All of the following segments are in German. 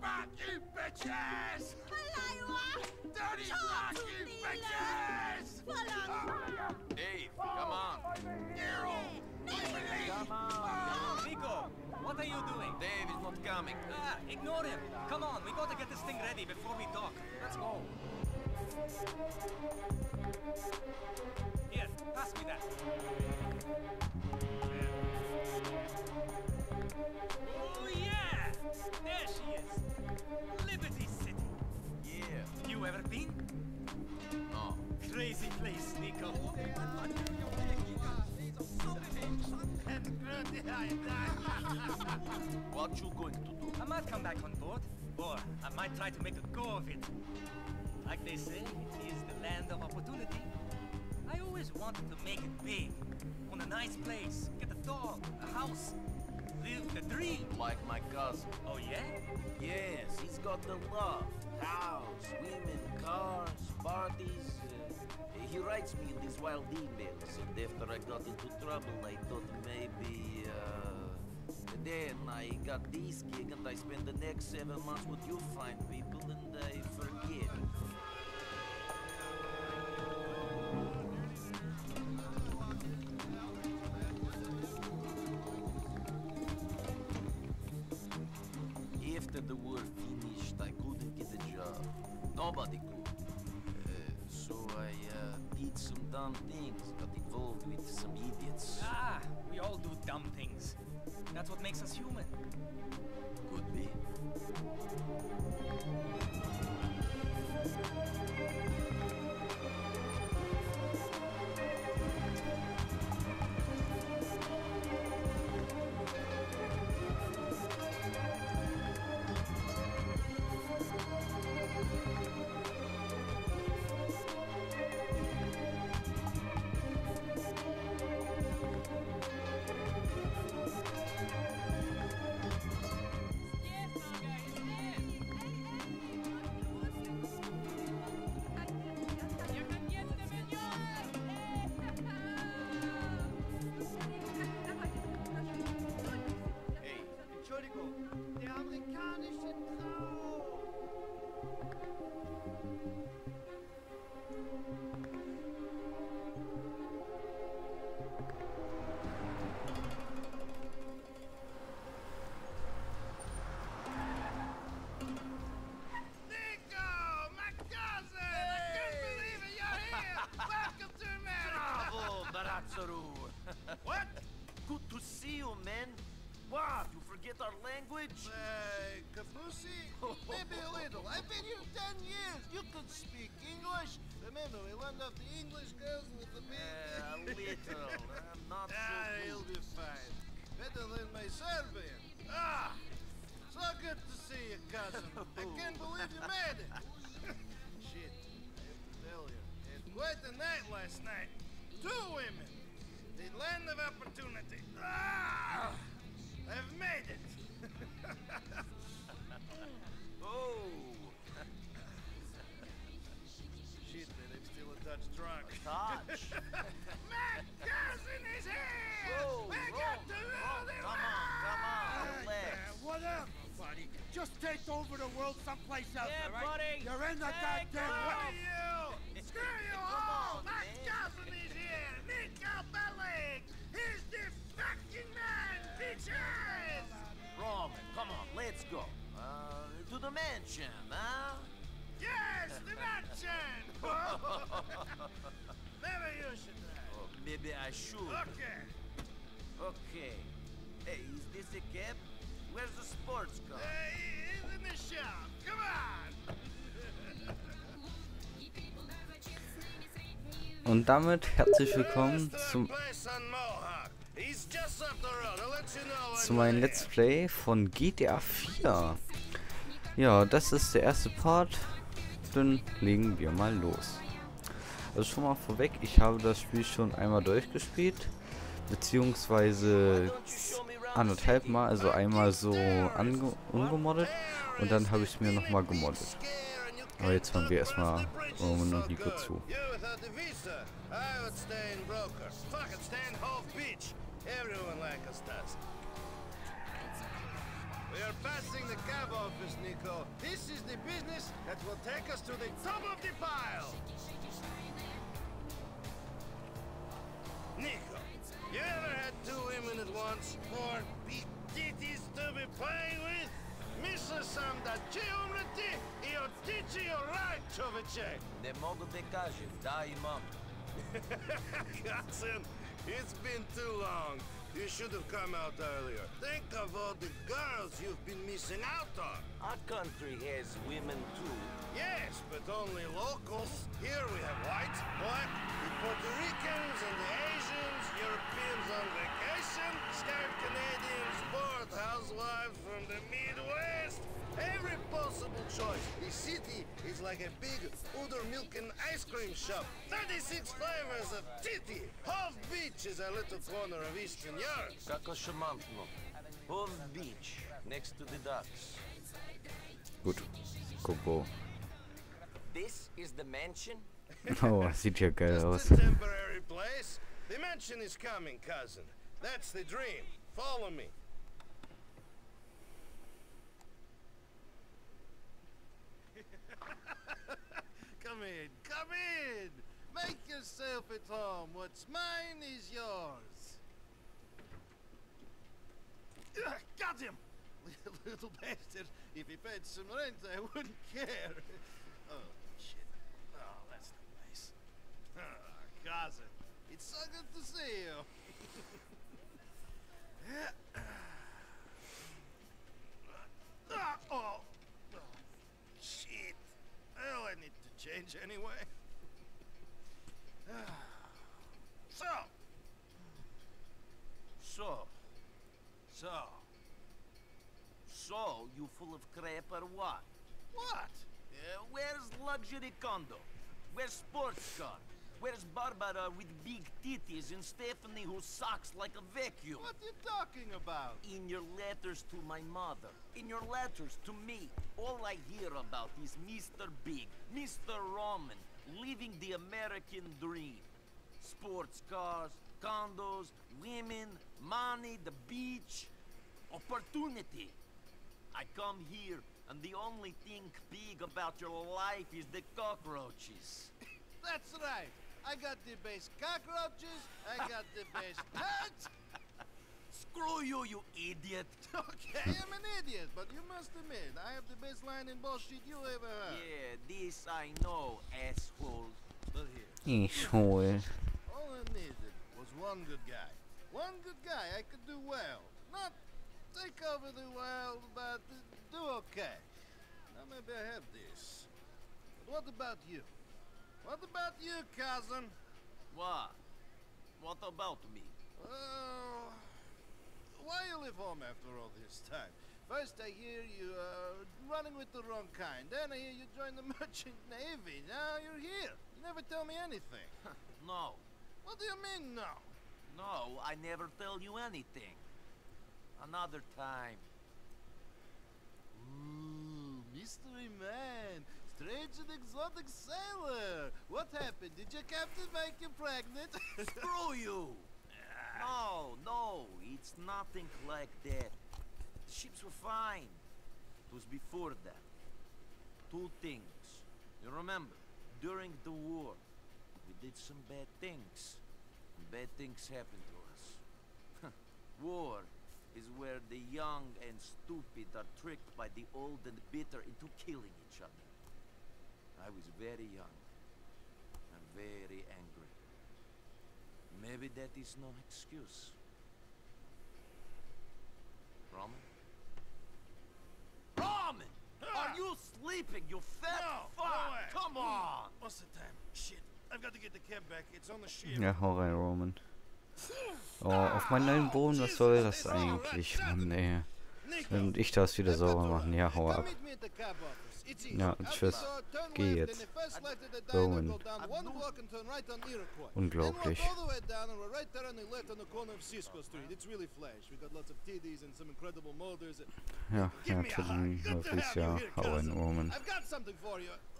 back, you bitches! Dirty Talk you bitches! Dave, come on. Nero! Come on. Nico, what are you doing? Dave is not coming. Ah, ignore him. Come on, we gotta get this thing ready before we dock. Let's go. You ever been? No. Crazy place, Nico. What you going to do? I might come back on board, or I might try to make a go of it. Like they say, it is the land of opportunity. I always wanted to make it big, own a nice place, get a dog, a house, live the dream. Like my cousin. Oh yeah? Yes, he's got the love. House, women, cars, parties. Uh, he writes me these wild emails, and after I got into trouble, I thought maybe. Uh, then I got this gig, and I spent the next seven months with you fine people, and I dumb things, got involved with some idiots. Ah, we all do dumb things. That's what makes us human. Than my Serbian. Ah! So good to see you, cousin. I can't believe you made it. Shit, I have to tell you. Had quite a night last night. Two women. The land of opportunity. Ah! I've made it. Oh! Shit, man, I'm still a touch drunk. Touch! My cousin is here! Whoa, we whoa, got to whoa, rule the come on, come on, relax. whatever, buddy. Just take over the world someplace else, Yeah, all right? buddy. You're in the Take goddamn Screw way. you! Screw you all! on, My man. cousin is here! Nico Bellic! He's the fucking man, bitches! Roman, come on, let's go. Uh, to the mansion, huh? Yes, the mansion! Maybe you should drive. Oh, maybe I should. Okay. Okay. Hey, is this a cab? Where's the sports car? He's in the shop. Come on! Und damit herzlich willkommen zum, zu meinem Let's Play von GTA 4. Ja, das ist der erste Part. Dann legen wir mal los. Also schon mal vorweg, ich habe das Spiel schon einmal durchgespielt. Beziehungsweise anderthalb Mal, also einmal so ungemoddet und dann habe ich es mir nochmal gemoddet. Aber jetzt hören wir erstmal Roman und Nico zu. We are passing cab office, Nico. This is the business that will take us top of the. Nico, you ever had two women at once? Or Мисля съм да че умрете и оттичи рай, човече. Не мога да кажа, да имам. Godson, it's been too long. You should have come out earlier. Think of all the girls you've been missing out on. Our country has women too. Yes, but only locals. Here we have whites, black, the Puerto Ricans and the Asians, Europeans on vacation, scared Canadians, bored housewives from the Midwest. Every possible choice. The city is like a big udder milk and ice cream shop. 36 flavors of titty. Half Beach is a little corner of Eastern Europe. Kako šamantno. Hove Beach, next to the docks. Gut. Kobo. This is the mansion? Oh, sieht ja geil aus. Just a temporary place. The mansion is coming, cousin. That's the dream. Follow me. come in, come in. Make yourself at home. What's mine is yours. Ugh, Got him! Little bastard. If he paid some rent, I wouldn't care. Oh, shit. Oh, that's the place. Ah, cousin. It's so good to see you. Ah, oh. oh, shit. Well, I need to change anyway. So. So. So. So, you full of crap or what? What? Uh, where's luxury condo? Where's sports car? Where's Barbara with big titties and Stephanie who sucks like a vacuum? What are you talking about? In your letters to my mother, in your letters to me, all I hear about is Mr. Big, Mr. Roman, living the American dream. Sports cars, condos, women, money, the beach, opportunity. I come here, and the only thing big about your life is the cockroaches. That's right. I got the best cockroaches. I got the best pets. Screw you, you idiot! Okay, I'm an idiot, but you must admit I have the best line in bullshit you ever heard. Yeah, this I know, asshole. But here, Ich hol. all I needed was one good guy. One good guy I could do well. Not take over the world, but do okay. Now maybe I have this. But what about you? What about you, cousin? What? What about me? Well, why you leave home after all this time? First I hear you uh, running with the wrong kind. Then I hear you join the merchant navy. Now you're here. You never tell me anything. No. what do you mean, no? No, I never tell you anything. Another time. Ooh, mystery man. Strange and exotic sailor. What happened? Did your captain make you pregnant? Screw you! No, no, it's nothing like that. The ships were fine. It was before that. Two things. You remember, during the war, we did some bad things. And bad things happened to us. war is where the young and stupid are tricked by the old and bitter into killing each other. I was very young and very angry. Maybe that is no excuse. Roman? Roman! Are you sleeping, you fat No, fuck? away. Come on! What's the time? Shit. I've got to get the cab back. It's on the ship. Ja, hau rein, Roman. Oh, auf meinen neuen Boden, was soll das eigentlich? Mann, ey. Und ich das wieder sauber to machen. Ja, hau ab. Ja, tschüss. Geh jetzt. Iroquois. Unglaublich. Ja, wirklich, have you ja.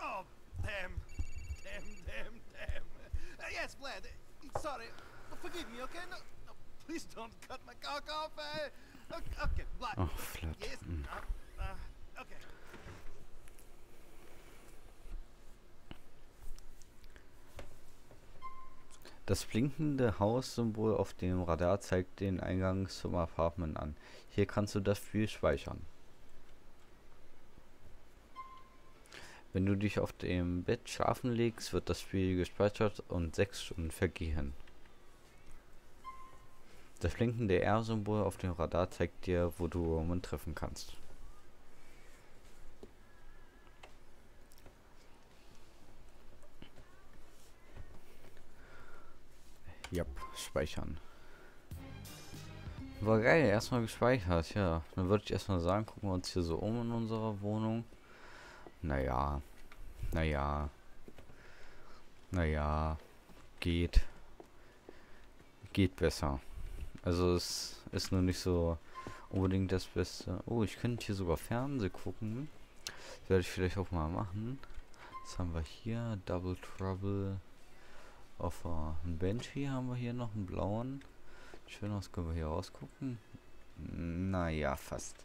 Oh, damn, damn. Uh, yes, Vlad. uh, Sorry. Forgive me, okay? No, no. Please don't cut my cock off. eh? Okay, black. Ach, flott. Yes. Hm. Uh, uh, okay. Das blinkende Haussymbol auf dem Radar zeigt den Eingang zum Apartment an. Hier kannst du das Spiel speichern. Wenn du dich auf dem Bett schlafen legst, wird das Spiel gespeichert und sechs Stunden vergehen. Das blinkende R-Symbol auf dem Radar zeigt dir, wo du Roman treffen kannst. Ja, speichern. War geil, erstmal gespeichert, ja. Dann würde ich erstmal sagen, gucken wir uns hier so um in unserer Wohnung. Naja. Naja. Naja. Geht. Geht besser. Also es ist nur nicht so unbedingt das Beste. Oh, ich könnte hier sogar Fernsehen gucken. Das werde ich vielleicht auch mal machen. Was haben wir hier? Double Trouble. Auf ein Banshee haben wir hier noch einen blauen. Schön aus, können wir hier rausgucken. Naja, fast.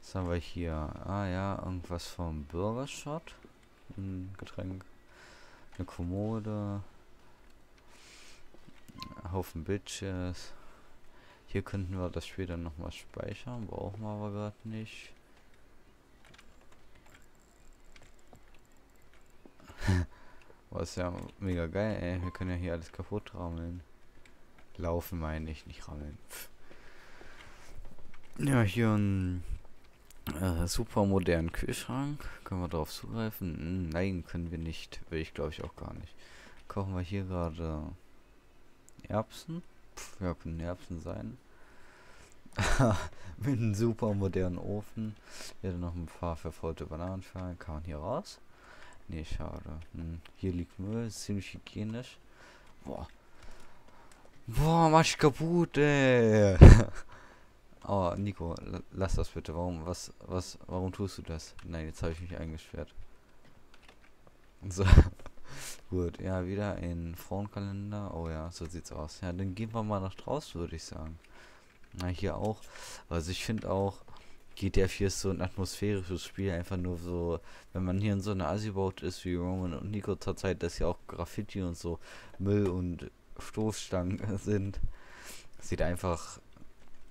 Was haben wir hier? Ah ja, irgendwas vom Bürgershot. Ein Getränk. Eine Kommode. Ein Haufen Bitches. Hier könnten wir das später nochmal speichern. Brauchen wir aber gerade nicht. Was ja mega geil, ey. Wir können ja hier alles kaputt rammeln. Laufen meine ich, nicht rammeln. Pff. Ja, hier ein äh, super modernen Kühlschrank. Können wir darauf zugreifen? Nein, können wir nicht. Will ich glaube ich auch gar nicht. Kochen wir hier gerade Erbsen. Pff, ja, können Erbsen sein. Mit einem super modernen Ofen. Hier noch ein paar verfaulte Bananenschalen. Kann man hier raus? Nee, schade. Hm, hier liegt Müll, ist ziemlich hygienisch. Boah. Boah, mach ich kaputt, ey. oh, Nico, la- lass das bitte. Warum, was, was, warum tust du das? Nein, jetzt habe ich mich eingesperrt. So. Gut, ja, wieder ein Frauenkalender. Oh ja, so sieht's aus. Ja, dann gehen wir mal nach draußen, würde ich sagen. Na, hier auch. Also ich finde auch, GTA 4 ist so ein atmosphärisches Spiel, einfach nur so, wenn man hier in so einer Assi-Boat ist wie Roman und Nico zur Zeit, dass ja auch Graffiti und so Müll und Stoßstangen sind. Sieht einfach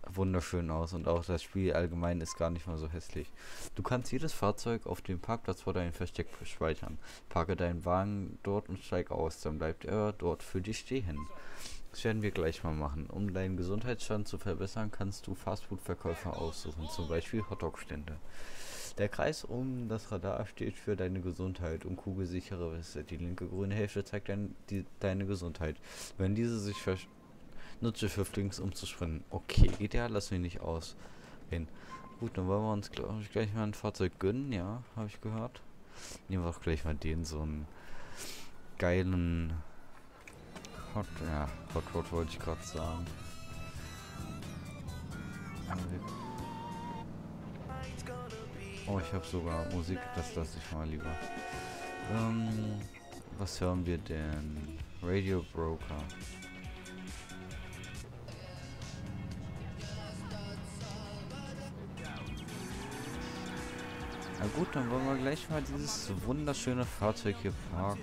wunderschön aus und auch das Spiel allgemein ist gar nicht mal so hässlich. Du kannst jedes Fahrzeug auf dem Parkplatz vor deinem Versteck speichern. Parke deinen Wagen dort und steig aus, dann bleibt er dort für dich stehen. Das werden wir gleich mal machen. Um deinen Gesundheitsstand zu verbessern, kannst du Fastfood-Verkäufer aussuchen, zum Beispiel Hotdog-Stände. Der Kreis um das Radar steht für deine Gesundheit und kugelsichere Weste. Die linke grüne Hälfte zeigt dein, die, deine Gesundheit. Wenn diese sich nutze Shift links um zu sprinten. Okay, geht ja, lass mich nicht aus. Hin. Gut, dann wollen wir uns glaube ich gleich mal ein Fahrzeug gönnen, ja, habe ich gehört. Nehmen wir auch gleich mal den so einen geilen Hot, ja, Hot Rod wollte ich gerade sagen. Oh, ich habe sogar Musik, das lasse ich mal lieber. Ähm, was hören wir denn? Radio Broker. Na gut, dann wollen wir gleich mal dieses wunderschöne Fahrzeug hier parken.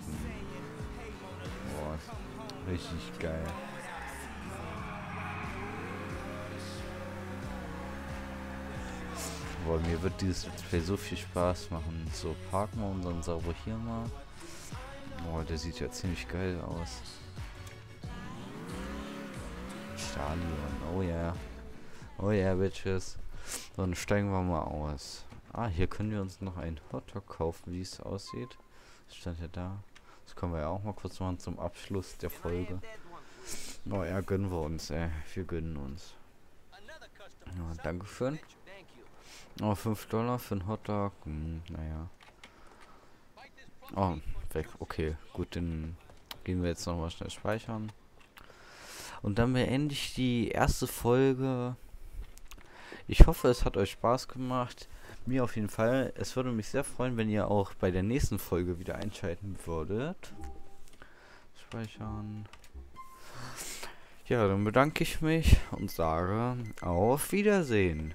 Richtig geil. Boah, mir wird dieses Play so viel Spaß machen. So, parken wir unseren Sauber hier mal. Boah, der sieht ja ziemlich geil aus. Stadion, oh yeah. Oh yeah, Bitches. Dann steigen wir mal aus. Ah, hier können wir uns noch einen Hotdog kaufen, wie es aussieht. Stand ja da. Das können wir ja auch mal kurz machen zum Abschluss der Folge. Oh ja, gönnen wir uns, ey. Wir gönnen uns. Ja, Dankeschön. Oh, 5 Dollar für einen Hotdog. Hm, naja. Oh, weg. Okay, gut, dann gehen wir jetzt nochmal schnell speichern. Und dann beende ich die erste Folge. Ich hoffe, es hat euch Spaß gemacht. Mir auf jeden Fall. Es würde mich sehr freuen, wenn ihr auch bei der nächsten Folge wieder einschalten würdet. Speichern. Ja, dann bedanke ich mich und sage auf Wiedersehen.